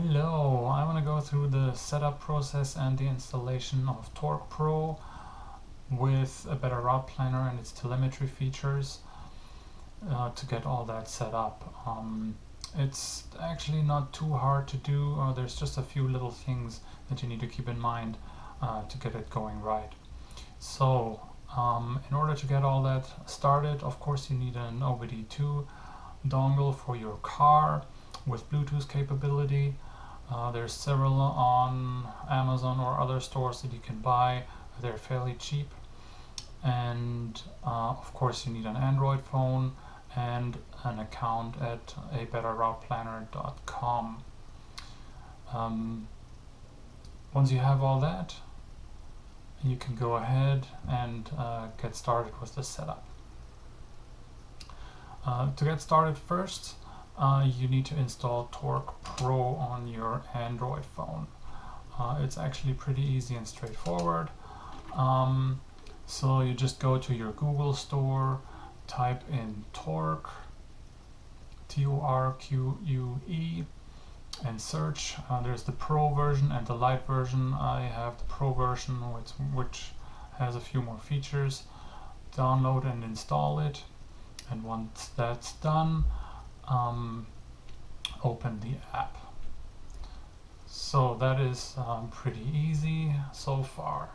Hello, I want to go through the setup process and the installation of Torque Pro with a better route planner and its telemetry features uh, to get all that set up. Um, it's actually not too hard to do, uh, there's just a few little things that you need to keep in mind uh, to get it going right. So, um, in order to get all that started, of course you need an OBD2 dongle for your car with Bluetooth capability. Uh, there's several on Amazon or other stores that you can buy. They're fairly cheap. And uh, of course you need an Android phone and an account at a betterrouteplanner.com. Um, once you have all that, you can go ahead and uh, get started with the setup. Uh, to get started first, uh, you need to install Torque Pro on your Android phone. Uh, it's actually pretty easy and straightforward. Um, so you just go to your Google store, type in Torque, T-O-R-Q-U-E, and search. Uh, there's the Pro version and the Lite version. I have the Pro version, which, which has a few more features. Download and install it. And once that's done, um, open the app. So that is um, pretty easy so far.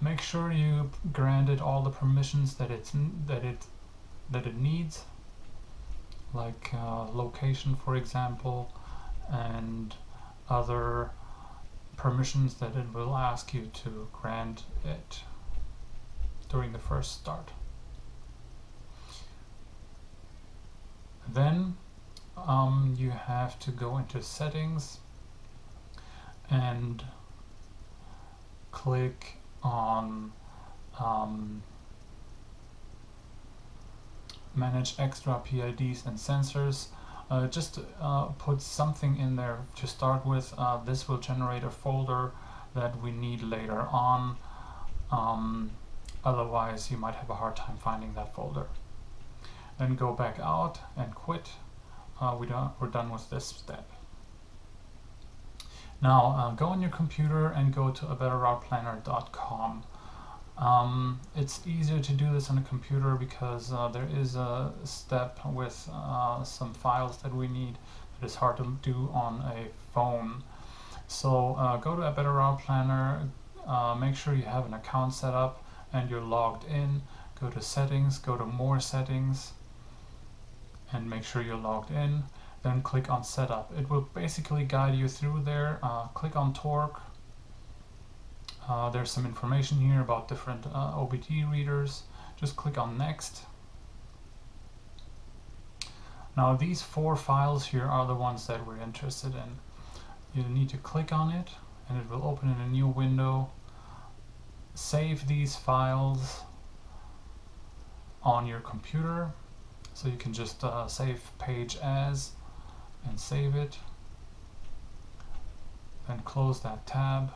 Make sure you grant it all the permissions that it's that it that it needs, like uh, location, for example, and other permissions that it will ask you to grant it during the first start. Then um, you have to go into settings and click on um, manage extra PIDs and sensors. Uh, just uh, put something in there to start with. Uh, this will generate a folder that we need later on. Um, otherwise you might have a hard time finding that folder. Then go back out and quit uh, we we're done with this step. Now uh, go on your computer and go to a betterrouteplanner.com. Um, it's easier to do this on a computer because uh, there is a step with uh, some files that we need that is hard to do on a phone. So uh, go to a Better Route Planner, uh, make sure you have an account set up and you're logged in. Go to settings, go to more settings, and make sure you're logged in. Then click on setup. It will basically guide you through there. Uh, click on torque. Uh, there's some information here about different uh, OBD readers. Just click on next. Now these four files here are the ones that we're interested in. You need to click on it and it will open in a new window. Save these files on your computer so you can just uh, save page as and save it. and close that tab.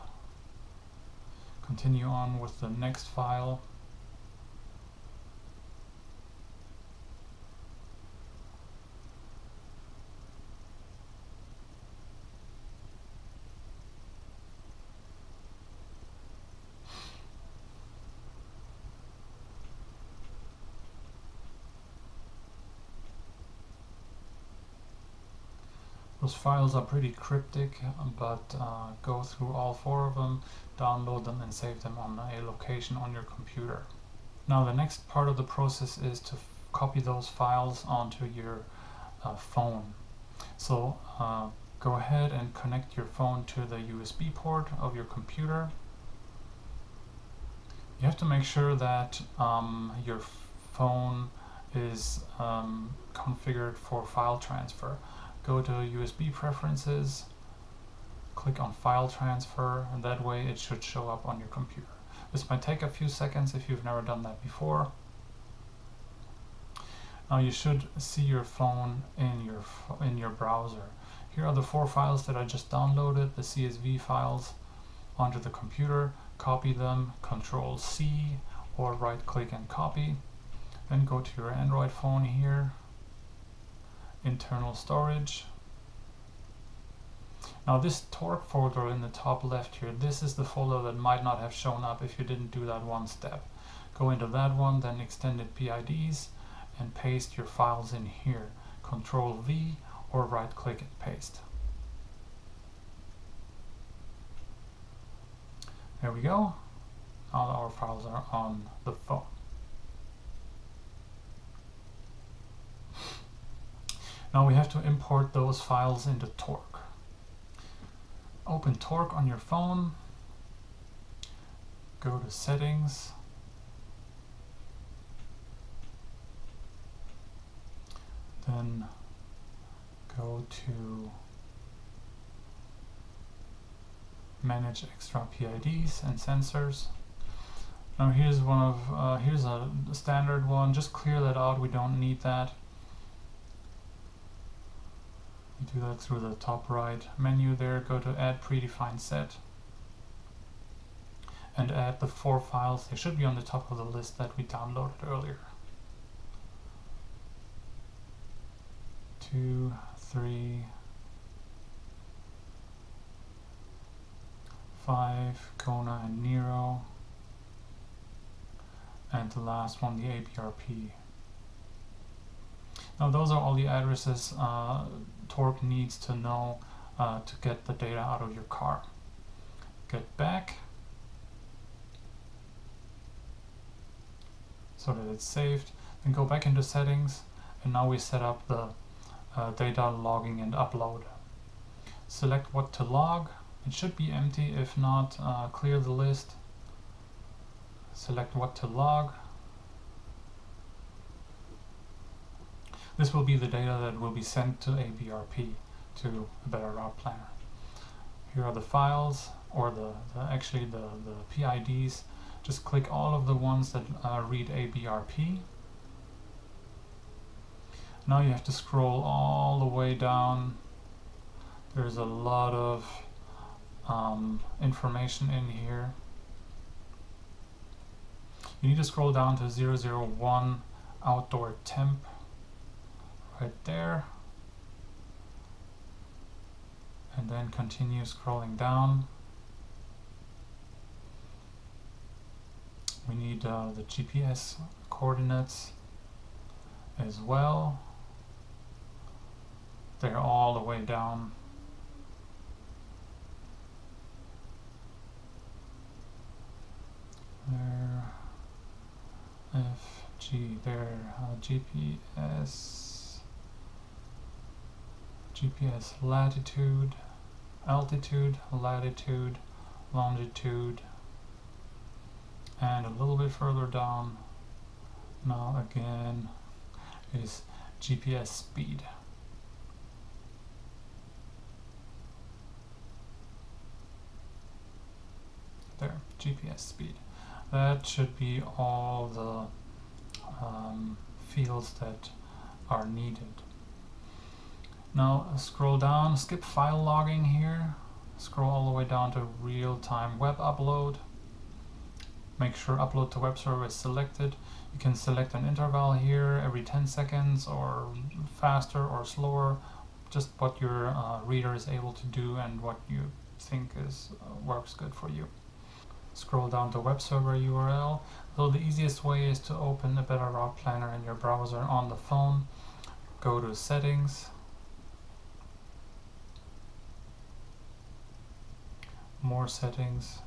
Continue on with the next file. Those files are pretty cryptic, but uh, go through all four of them, download them and save them on a location on your computer. Now the next part of the process is to copy those files onto your uh, phone. So uh, go ahead and connect your phone to the USB port of your computer. You have to make sure that um, your phone is um, configured for file transfer go to USB preferences, click on file transfer, and that way it should show up on your computer. This might take a few seconds if you've never done that before. Now you should see your phone in your in your browser. Here are the four files that I just downloaded, the CSV files, onto the computer. Copy them, Control C, or right click and copy. Then go to your Android phone here, internal storage. Now this torque folder in the top left here, this is the folder that might not have shown up if you didn't do that one step. Go into that one, then extended PIDs, and paste your files in here. Control V or right click and paste. There we go. All our files are on the phone. Now we have to import those files into Torque. Open Torque on your phone, go to Settings, then go to Manage Extra PIDs and Sensors. Now here's one of uh, here's a standard one. Just clear that out. We don't need that. Do that through the top right menu there, go to add predefined set and add the four files. They should be on the top of the list that we downloaded earlier. Two, three, five, Kona and Niro, and the last one, the ABRP. Now those are all the addresses uh, Torque needs to know uh, to get the data out of your car. Get back so that it's saved. Then go back into settings and now we set up the uh, data logging and upload. Select what to log. It should be empty. If not, uh, clear the list. Select what to log. This will be the data that will be sent to ABRP, to a Better Route Planner. Here are the files, or the, the actually the, the PIDs. Just click all of the ones that uh, read ABRP. Now you have to scroll all the way down. There's a lot of um, information in here. You need to scroll down to 001 outdoor temp right there. And then continue scrolling down. We need uh, the GPS coordinates as well. They're all the way down. There. F G there. Uh, GPS GPS latitude, altitude, latitude, longitude, and a little bit further down now again is GPS speed. There, GPS speed. That should be all the um, fields that are needed. Now scroll down, skip file logging here, scroll all the way down to real-time web upload. Make sure upload to web server is selected. You can select an interval here every 10 seconds or faster or slower, just what your uh, reader is able to do and what you think is uh, works good for you. Scroll down to web server URL. So the easiest way is to open a better route planner in your browser on the phone. Go to settings, more settings,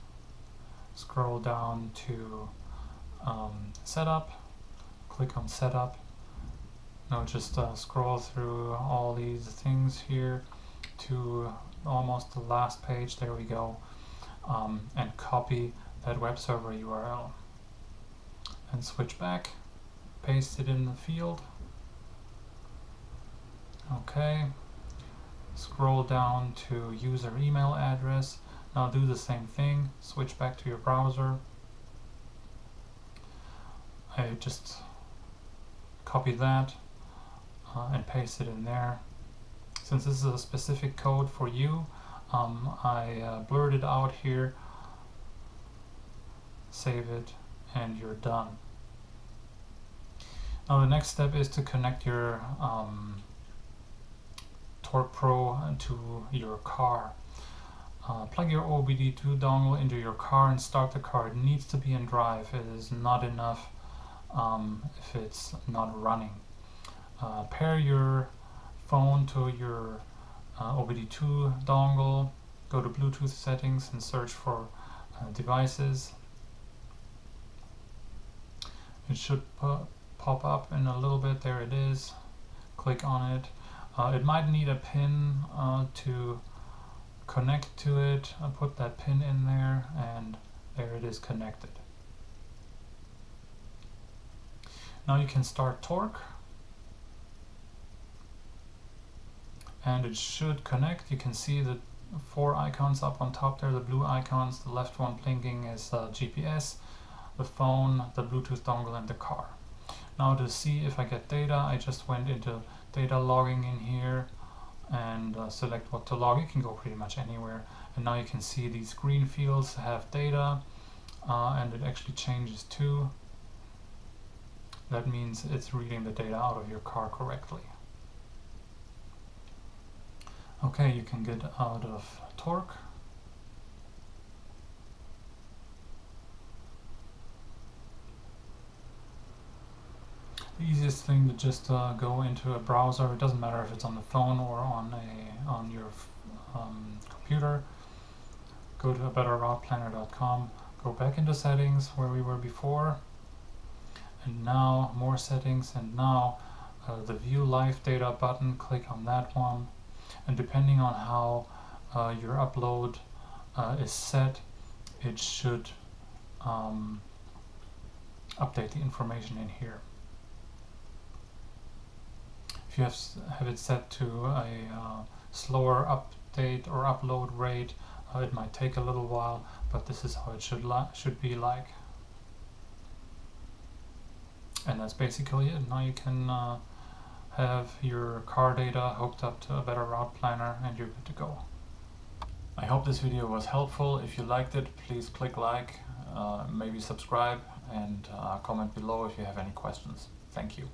scroll down to um, setup, click on setup. Now just uh, scroll through all these things here to almost the last page, there we go, um, and copy that web server URL. And switch back, paste it in the field. Okay, scroll down to user email address now do the same thing, switch back to your browser. I just copy that uh, and paste it in there. Since this is a specific code for you, um, I uh, blurred it out here, save it, and you're done. Now the next step is to connect your um, Torque Pro to your car. Uh, plug your OBD2 dongle into your car and start the car. It needs to be in drive. It is not enough um, if it's not running. Uh, pair your phone to your uh, OBD2 dongle, go to Bluetooth settings and search for uh, devices. It should pop up in a little bit, there it is. Click on it. Uh, it might need a pin uh, to connect to it. I'll put that pin in there and there it is connected. Now you can start torque and it should connect. You can see the four icons up on top there, the blue icons. The left one blinking is uh, GPS, the phone, the Bluetooth dongle and the car. Now to see if I get data, I just went into data logging in here and uh, select what to log. You can go pretty much anywhere. And now you can see these green fields have data uh, and it actually changes too. That means it's reading the data out of your car correctly. Okay, you can get out of torque. The easiest thing to just uh, go into a browser. It doesn't matter if it's on the phone or on a on your um, computer. Go to betterrouteplanner.com. Go back into settings where we were before, and now more settings. And now uh, the View Live Data button. Click on that one and depending on how uh, your upload uh, is set it should um, update the information in here. If you have, have it set to a uh, slower update or upload rate uh, it might take a little while but this is how it should, should be like. And that's basically it. Now you can uh, have your car data hooked up to a better route planner and you're good to go. I hope this video was helpful. If you liked it, please click like, uh, maybe subscribe and uh, comment below if you have any questions. Thank you.